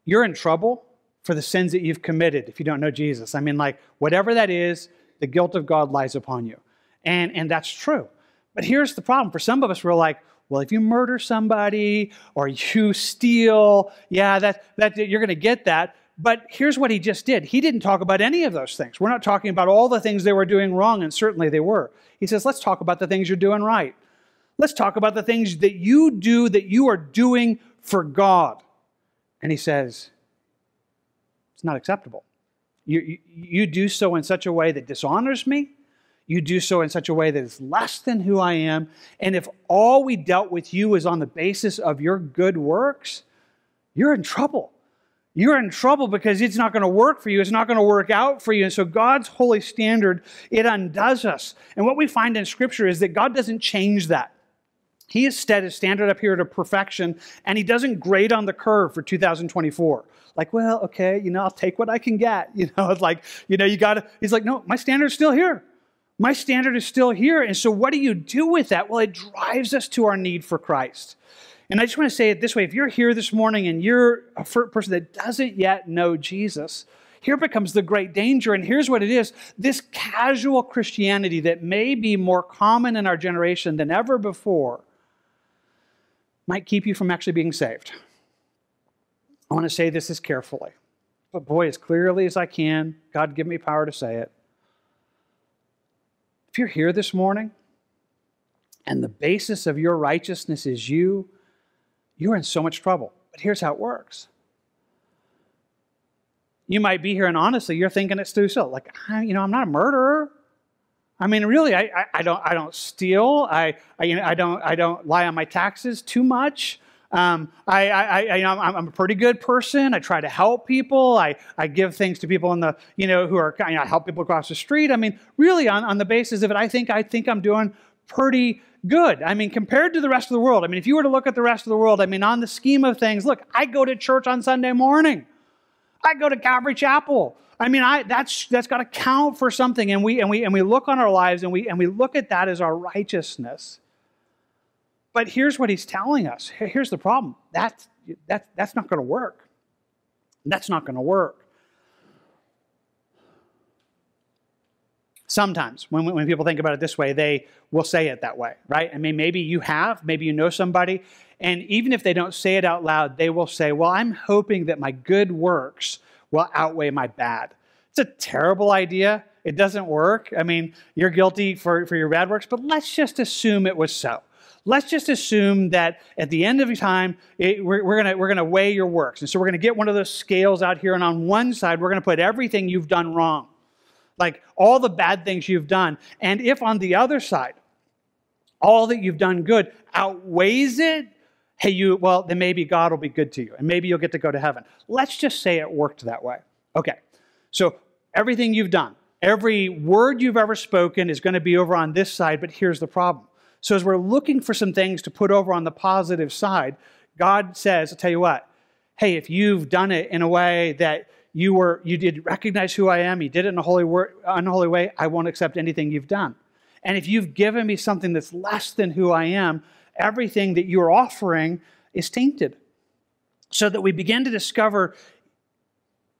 you're in trouble for the sins that you've committed if you don't know Jesus. I mean, like, whatever that is, the guilt of God lies upon you. And, and that's true. But here's the problem for some of us, we're like, well, if you murder somebody or you steal, yeah, that, that, you're going to get that. But here's what he just did. He didn't talk about any of those things. We're not talking about all the things they were doing wrong, and certainly they were. He says, let's talk about the things you're doing right. Let's talk about the things that you do that you are doing for God. And he says, it's not acceptable. You, you, you do so in such a way that dishonors me. You do so in such a way that is less than who I am. And if all we dealt with you is on the basis of your good works, you're in trouble you're in trouble because it's not going to work for you. It's not going to work out for you. And so God's holy standard, it undoes us. And what we find in Scripture is that God doesn't change that. He has set his standard up here to perfection, and he doesn't grade on the curve for 2024. Like, well, okay, you know, I'll take what I can get. You know, it's like, you know, you got to, he's like, no, my standard's still here. My standard is still here. And so, what do you do with that? Well, it drives us to our need for Christ. And I just want to say it this way if you're here this morning and you're a person that doesn't yet know Jesus, here becomes the great danger. And here's what it is this casual Christianity that may be more common in our generation than ever before might keep you from actually being saved. I want to say this as carefully, but boy, as clearly as I can, God give me power to say it. If you're here this morning and the basis of your righteousness is you, you're in so much trouble. But here's how it works. You might be here and honestly, you're thinking it's too. Like, you know, I'm not a murderer. I mean, really, I, I, I, don't, I don't steal. I, I, you know, I, don't, I don't lie on my taxes too much. Um, I, I, I, you know, I'm, I'm, a pretty good person. I try to help people. I, I give things to people in the, you know, who are, you know, I help people across the street. I mean, really, on, on the basis of it, I think, I think I'm doing pretty good. I mean, compared to the rest of the world. I mean, if you were to look at the rest of the world, I mean, on the scheme of things, look, I go to church on Sunday morning. I go to Calvary Chapel. I mean, I, that's, that's got to count for something. And we, and, we, and we look on our lives and we, and we look at that as our righteousness. But here's what he's telling us. Here's the problem. That's, that, that's not going to work. That's not going to work. Sometimes, when, when people think about it this way, they will say it that way, right? I mean, maybe you have, maybe you know somebody, and even if they don't say it out loud, they will say, Well, I'm hoping that my good works will outweigh my bad. It's a terrible idea. It doesn't work. I mean, you're guilty for, for your bad works, but let's just assume it was so. Let's just assume that at the end of time, it, we're, we're going we're gonna weigh your works. And so we're going to get one of those scales out here, and on one side, we're going to put everything you've done wrong, like all the bad things you've done. And if on the other side, all that you've done good outweighs it, hey, you, well, then maybe God will be good to you and maybe you'll get to go to heaven. Let's just say it worked that way. Okay, so everything you've done, every word you've ever spoken is going to be over on this side, but here's the problem. So as we're looking for some things to put over on the positive side, God says, I'll tell you what, hey, if you've done it in a way that you were you did recognize who I am, you did it in a holy unholy way, I won't accept anything you've done. And if you've given me something that's less than who I am, everything that you're offering is tainted. So that we begin to discover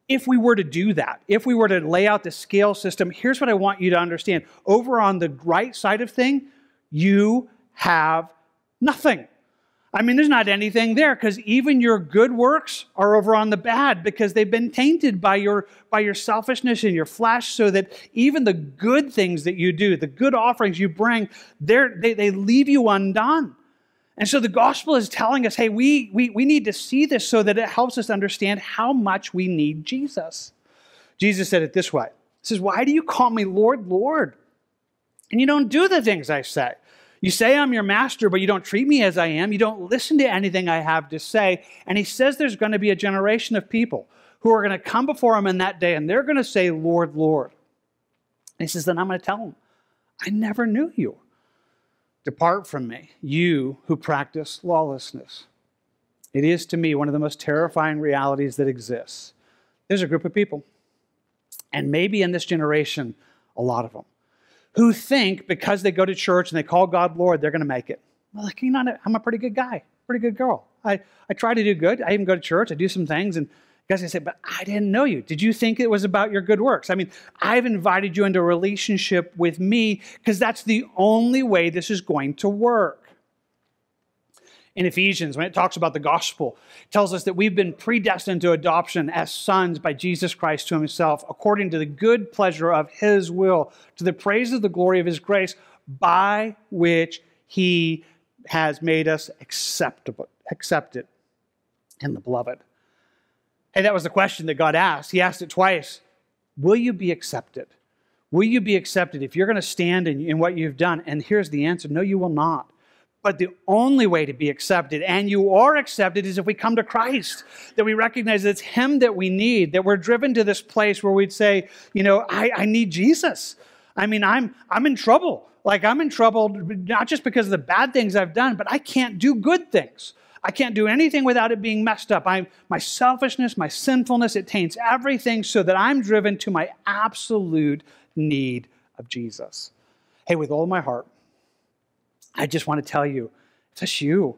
if we were to do that, if we were to lay out the scale system, here's what I want you to understand. Over on the right side of thing, you have nothing. I mean, there's not anything there because even your good works are over on the bad because they've been tainted by your, by your selfishness and your flesh, so that even the good things that you do, the good offerings you bring, they, they leave you undone. And so the gospel is telling us hey, we, we, we need to see this so that it helps us understand how much we need Jesus. Jesus said it this way He says, Why do you call me Lord, Lord? And you don't do the things I say. You say I'm your master, but you don't treat me as I am. You don't listen to anything I have to say. And he says there's going to be a generation of people who are going to come before him in that day and they're going to say, Lord, Lord. And he says, Then I'm going to tell them, I never knew you. Depart from me, you who practice lawlessness. It is to me one of the most terrifying realities that exists. There's a group of people, and maybe in this generation, a lot of them, who think because they go to church and they call God Lord, they're going to make it. Well, like, you know, I'm a pretty good guy, pretty good girl. I, I try to do good. I even go to church. I do some things. And guys, I say, but I didn't know you. Did you think it was about your good works? I mean, I've invited you into a relationship with me because that's the only way this is going to work in Ephesians, when it talks about the gospel, tells us that we've been predestined to adoption as sons by Jesus Christ to himself, according to the good pleasure of his will, to the praise of the glory of his grace, by which he has made us acceptable, accepted in the beloved. Hey, that was the question that God asked. He asked it twice. Will you be accepted? Will you be accepted if you're going to stand in, in what you've done? And here's the answer no, you will not. But the only way to be accepted, and you are accepted, is if we come to Christ, that we recognize it's Him that we need, that we're driven to this place where we'd say, you know, I, I need Jesus. I mean, I'm, I'm in trouble. Like I'm in trouble not just because of the bad things I've done, but I can't do good things. I can't do anything without it being messed up. I, my selfishness, my sinfulness, it taints everything so that I'm driven to my absolute need of Jesus. Hey, with all my heart, I just want to tell you, it's just you.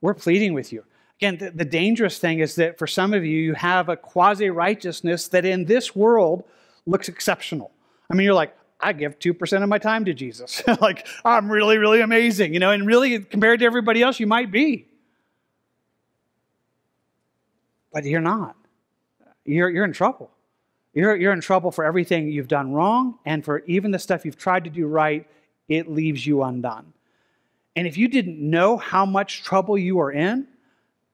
We're pleading with you. Again, the, the dangerous thing is that for some of you, you have a quasi righteousness that in this world looks exceptional. I mean, you're like, I give 2% of my time to Jesus. like, I'm really, really amazing, you know, and really compared to everybody else, you might be. But you're not. You're, you're in trouble. You're, you're in trouble for everything you've done wrong, and for even the stuff you've tried to do right, it leaves you undone. And if you didn't know how much trouble you are in,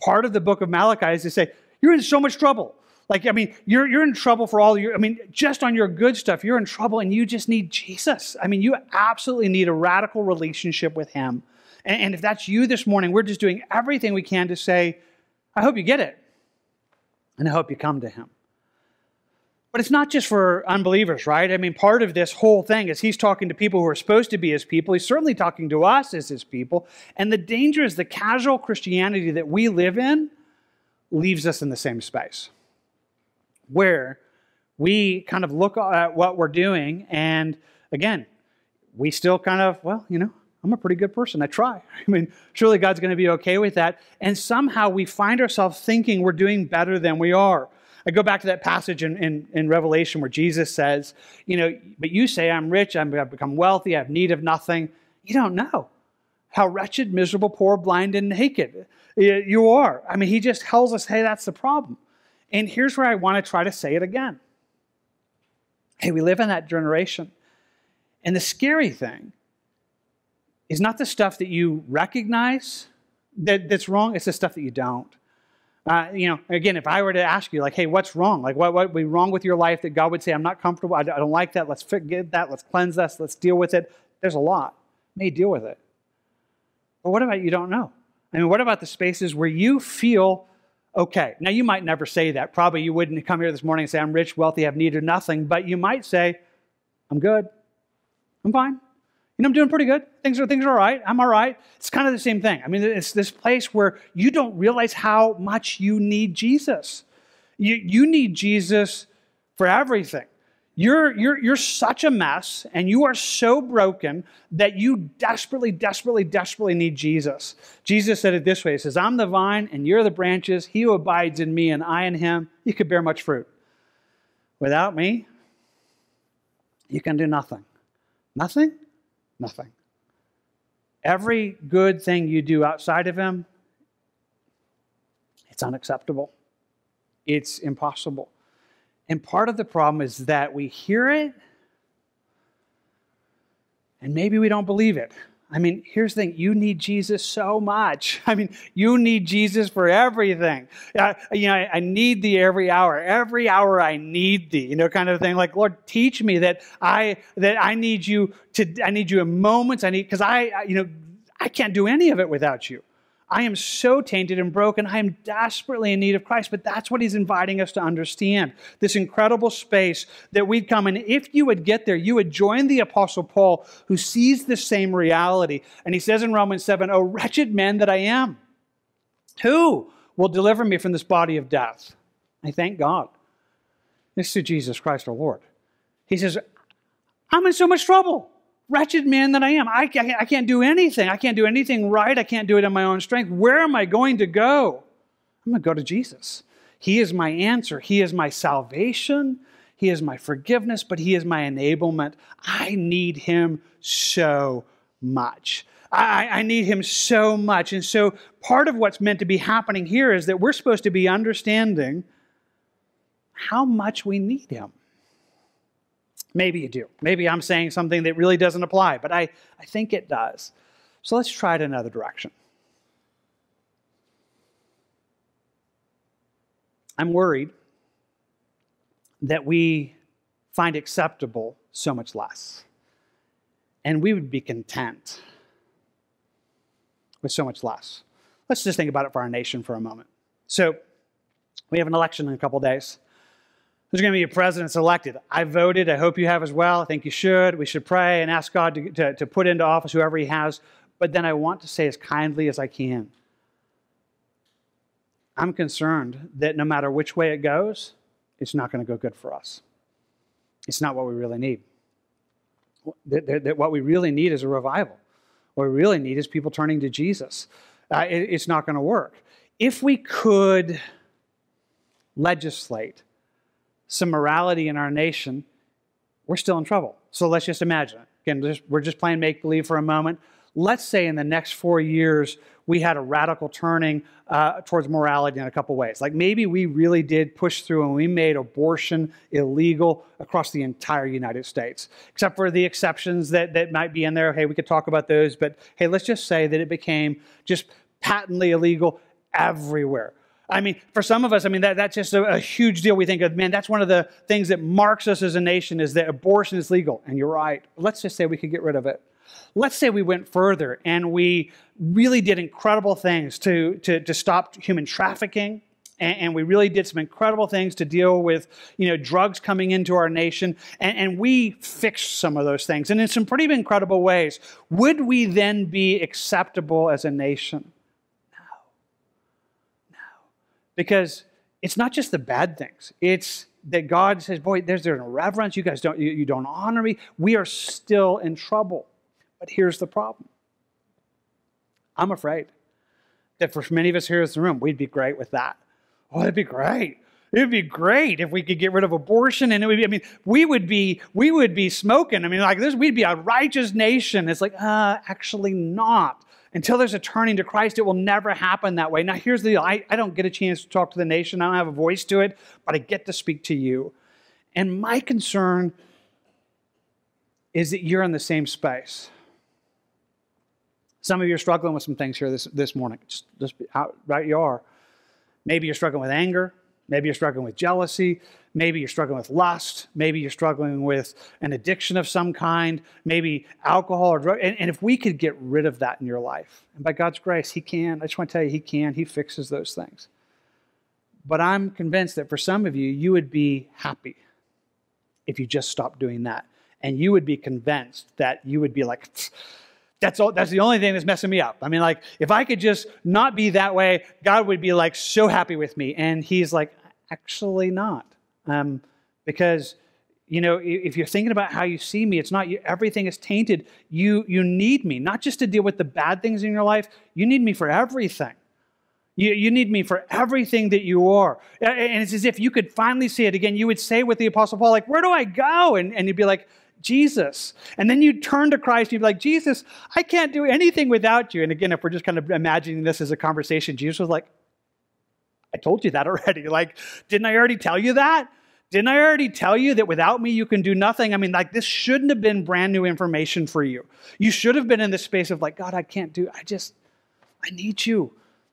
part of the book of Malachi is to say, You're in so much trouble. Like, I mean, you're, you're in trouble for all your, I mean, just on your good stuff, you're in trouble and you just need Jesus. I mean, you absolutely need a radical relationship with Him. And, and if that's you this morning, we're just doing everything we can to say, I hope you get it. And I hope you come to Him. But it's not just for unbelievers, right? I mean, part of this whole thing is he's talking to people who are supposed to be his people. He's certainly talking to us as his people. And the danger is the casual Christianity that we live in leaves us in the same space where we kind of look at what we're doing and again, we still kind of, well, you know, I'm a pretty good person. I try. I mean, surely God's going to be okay with that. And somehow we find ourselves thinking we're doing better than we are. I go back to that passage in, in, in Revelation where Jesus says, you know, but you say, I'm rich, i have become wealthy, I have need of nothing. You don't know how wretched, miserable, poor, blind, and naked you are. I mean, he just tells us, hey, that's the problem. And here's where I want to try to say it again. Hey, we live in that generation. And the scary thing is not the stuff that you recognize that, that's wrong, it's the stuff that you don't. Uh, you know, again, if I were to ask you, like, hey, what's wrong? Like, what, would be wrong with your life that God would say, I'm not comfortable, I don't like that, let's forget that, let's cleanse us, let's deal with it. There's a lot. may deal with it. But what about you don't know? I mean, what about the spaces where you feel okay. Now, you might never say that. Probably you wouldn't come here this morning and say, I'm rich, wealthy, I've need of nothing, but you might say, I'm good. I'm fine. You know, I'm doing pretty good. Things are things are all right. I'm all right. It's kind of the same thing. I mean, it's this place where you don't realize how much you need Jesus. You, you need Jesus for everything. You're, you're, you're such a mess and you are so broken that you desperately, desperately, desperately need Jesus. Jesus said it this way He says, I'm the vine and you're the branches. He who abides in me and I in him, you could bear much fruit. Without me, you can do nothing. Nothing? Nothing. Every good thing you do outside of him, it's unacceptable. It's impossible. And part of the problem is that we hear it and maybe we don't believe it. I mean, here's the thing you need Jesus so much. I mean, you need Jesus for everything. I, you know, I, I, need thee every hour. Every hour I need thee, you know, kind of thing. Like, Lord, teach me that I that I need you to I need you in moments. I need because I, you know, I can't do any of it without you. I am so tainted and broken. I am desperately in need of Christ. But that's what he's inviting us to understand this incredible space that we'd come. And if you would get there, you would join the Apostle Paul, who sees the same reality. And he says in Romans 7, Oh, wretched man that I am, who will deliver me from this body of death? I thank God. This is Jesus Christ our Lord. He says, I'm in so much trouble wretched man that I am. I, I, I, can't do anything. I can't do anything right. I can't do it in my own strength. Where am I going to go? I'm going to go to Jesus. He is my answer. He is my salvation. He is my forgiveness, but He is my enablement. I need Him so much. I, I need Him so much. And so, part of what's meant to be happening here is that we're supposed to be understanding how much we need Him. Maybe you do. Maybe I'm saying something that really doesn't apply, but I, I think it does. So let's try it another direction. I'm worried that we find acceptable so much less. And we would be content with so much less. Let's just think about it for our nation for a moment. So, we have an election in a couple days. There's going to be a president elected. I voted. I hope you have as well. I think you should. We should pray and ask God to, to, to put into office whoever He has. But then I want to say as kindly as I can I'm concerned that no matter which way it goes, it's not going to go good for us. It's not what we really need. That, that, that what we really need is a revival. What we really need is people turning to Jesus. Uh, it, it's not going to work. If we could legislate some morality in our nation, we're still in trouble. So let's just imagine. Again, we're just playing make believe for a moment. Let's say in the next four years, we had a radical turning uh, towards morality in a couple ways. Like maybe we really did push through and we made abortion illegal across the entire United States, except for the exceptions that, that might be in there. Hey, we could talk about those, but hey, let's just say that it became just patently illegal everywhere. I mean, for some of us, I mean, that, that's just a, a, huge deal. We think of, man, that's one of the things that marks us as a nation is that abortion is legal. And you're right. Let's just say we could get rid of it. Let's say we went further and we really did incredible things to, to, to stop human trafficking. And, and, we really did some incredible things to deal with, you know, drugs coming into our nation. And, and we fixed some of those things and in some pretty incredible ways. Would we then be acceptable as a nation? No. No. Because it's not just the bad things. It's that God says, boy, there's, an irreverence. You guys don't, you, you don't honor me. We are still in trouble. But here's the problem I'm afraid that for many of us here in the room, we'd be great with that. Oh, that'd be great. It'd be great if we could get rid of abortion, and it would be. I mean, we would be we would be smoking. I mean, like this, we'd be a righteous nation. It's like, uh, actually not. Until there's a turning to Christ, it will never happen that way. Now, here's the deal: I, I don't get a chance to talk to the nation. I don't have a voice to it, but I get to speak to you. And my concern is that you're in the same space. Some of you are struggling with some things here this, this morning. Just, just right you are. Maybe you're struggling with anger. Maybe you're struggling with jealousy. Maybe you're struggling with lust. Maybe you're struggling with an addiction of some kind. Maybe alcohol or drug. And, and if we could get rid of that in your life, and by God's grace, He can. I just want to tell you, He can. He fixes those things. But I'm convinced that for some of you, you would be happy if you just stopped doing that. And you would be convinced that you would be like, that's, all, that's the only thing that's messing me up. I mean, like, if I could just not be that way, God would be like so happy with me. And he's like, actually not. Um, because, you know, if you're thinking about how you see me, it's not you, everything is tainted. You, you need me, not just to deal with the bad things in your life, you need me for everything. You, you need me for everything that you are. And it's as if you could finally see it again. You would say with the Apostle Paul, like, where do I go? And, and you'd be like, Jesus. And then you'd turn to Christ, you'd be like, Jesus, I can't do anything without you. And again, if we're just kind of imagining this as a conversation, Jesus was like, I told you that already. Like, didn't I already tell you that? Didn't I already tell you that without me you can do nothing? I mean, like, this shouldn't have been brand new information for you. You should have been in the space of, like, God, I can't do, I just, I need you.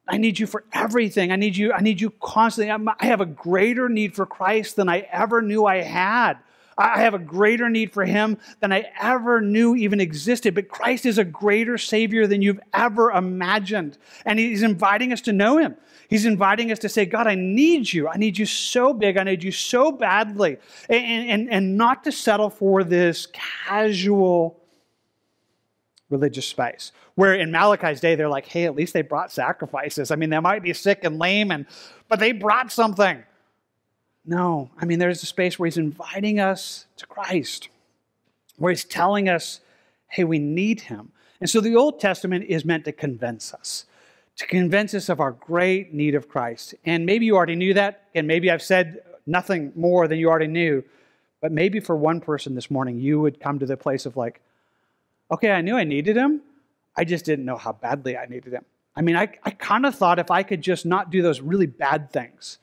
I need you for everything. I need you, I need you constantly. I have a greater need for Christ than I ever knew I had. I have a greater need for him than I ever knew even existed. But Christ is a greater Savior than you've ever imagined. And he's inviting us to know him. He's inviting us to say, God, I need you. I need you so big. I need you so badly. And, and, and not to settle for this casual religious space. Where in Malachi's day, they're like, hey, at least they brought sacrifices. I mean, they might be sick and lame, and but they brought something. No, I mean, there's a space where he's inviting us to Christ, where he's telling us, hey, we need him. And so the Old Testament is meant to convince us, to convince us of our great need of Christ. And maybe you already knew that, and maybe I've said nothing more than you already knew, but maybe for one person this morning, you would come to the place of like, okay, I knew I needed him, I just didn't know how badly I needed him. I mean, I, I kind of thought if I could just not do those really bad things,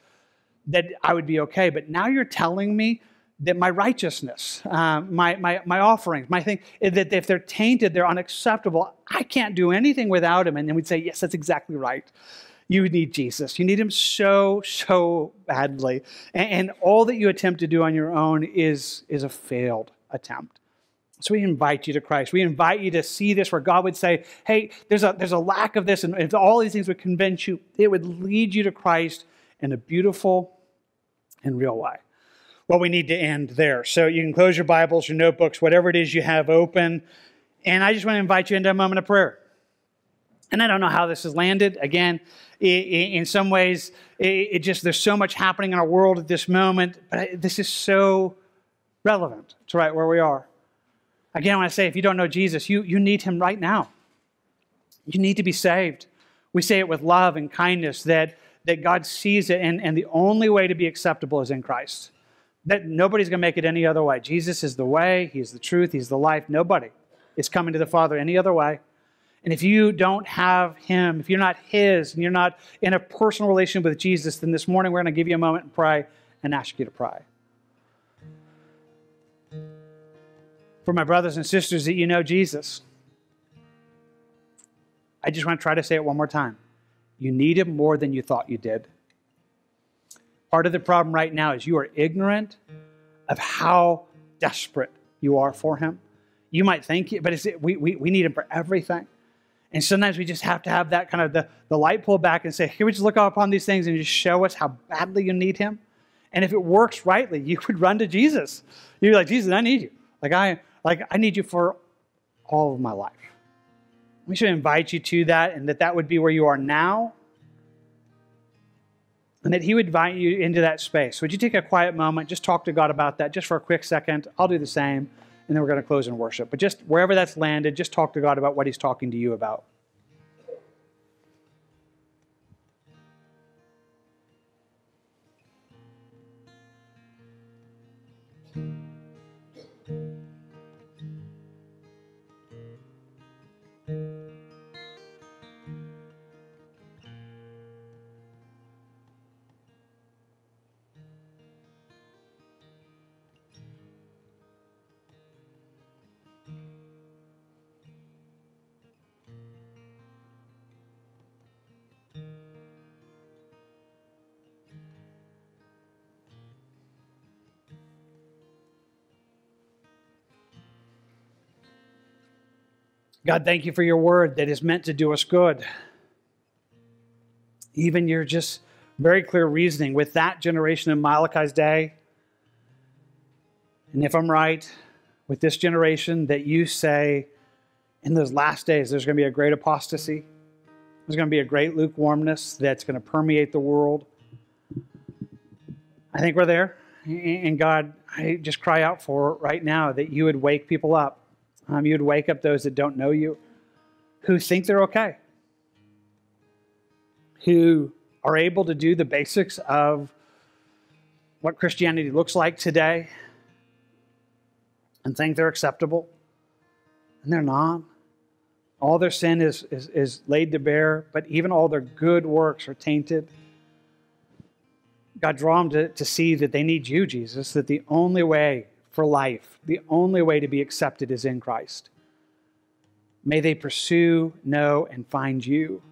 that I would be okay. But now you're telling me that my righteousness, uh, my, my, my offerings, my thing, that if they're tainted, they're unacceptable. I can't do anything without him. And then we'd say, yes, that's exactly right. You need Jesus. You need him so, so badly. And, and all that you attempt to do on your own is, is a failed attempt. So we invite you to Christ. We invite you to see this where God would say, hey, there's a, there's a lack of this. And if all these things would convince you, it would lead you to Christ in a beautiful and real way. Well, we need to end there. So you can close your Bibles, your notebooks, whatever it is you have open. And I just want to invite you into a moment of prayer. And I don't know how this has landed. Again, in some ways, it just there's so much happening in our world at this moment, but this is so relevant to right where we are. Again, I say if you don't know Jesus, you, you need him right now. You need to be saved. We say it with love and kindness that, that God sees it, and, and the only way to be acceptable is in Christ. That nobody's going to make it any other way. Jesus is the way, He's the truth, He's the life. Nobody is coming to the Father any other way. And if you don't have Him, if you're not His, and you're not in a personal relationship with Jesus, then this morning we're going to give you a moment and pray and ask you to pray. For my brothers and sisters that you know Jesus, I just want to try to say it one more time. You need Him more than you thought you did. Part of the problem right now is you are ignorant of how desperate you are for Him. You might think, but it's, we, we, we need Him for everything. And sometimes we just have to have that kind of the, the light pulled back and say, here we just look upon these things and just show us how badly you need him. And if it works rightly, you would run to Jesus. You'd be like, Jesus, I need you. Like I like I need you for all of my life. We should invite you to that and that that would be where you are now. And that he would invite you into that space. Would you take a quiet moment, just talk to God about that just for a quick second? I'll do the same and then we're going to close in worship. But just wherever that's landed, just talk to God about what He's talking to you about. God, thank you for your word that is meant to do us good. Even your just very clear reasoning with that generation in Malachi's day. And if I'm right, with this generation, that you say in those last days there's going to be a great apostasy, there's going to be a great lukewarmness that's going to permeate the world. I think we're there. And God, I just cry out for right now that you would wake people up um, you would wake up those that don't know you, who think they're okay, who are able to do the basics of what Christianity looks like today and think they're acceptable, and they're not. All their sin is, is, is laid to bear, but even all their good works are tainted. God draw them to, to see that they need you, Jesus, that the only way for life. The only way to be accepted is in Christ. May they pursue, know, and find you.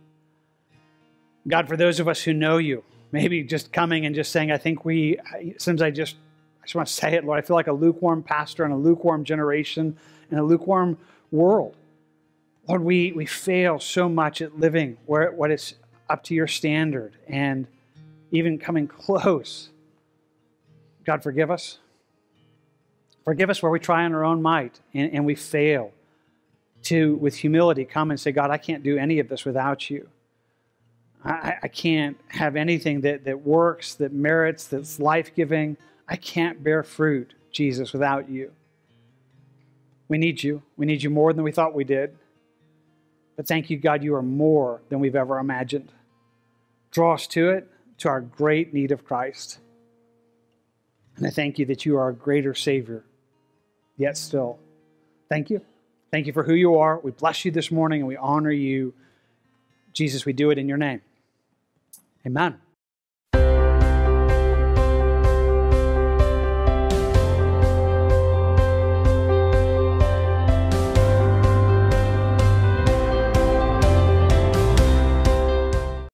God, for those of us who know you, maybe just coming and just saying, I think we, since I just, I just want to say it, Lord, I feel like a lukewarm pastor in a lukewarm generation in a lukewarm world. Lord, we, we fail so much at living where what is up to your standard and even coming close. God, forgive us. Forgive us where we try on our own might and, and we fail to, with humility, come and say, God, I can't do any of this without you. I, I can't have anything that, that works, that merits, that's life giving. I can't bear fruit, Jesus, without you. We need you. We need you more than we thought we did. But thank you, God, you are more than we've ever imagined. Draw us to it, to our great need of Christ. And I thank you that you are a greater Savior yet still. Thank you. Thank you for who you are. We bless you this morning and we honor you. Jesus, we do it in your name. Amen.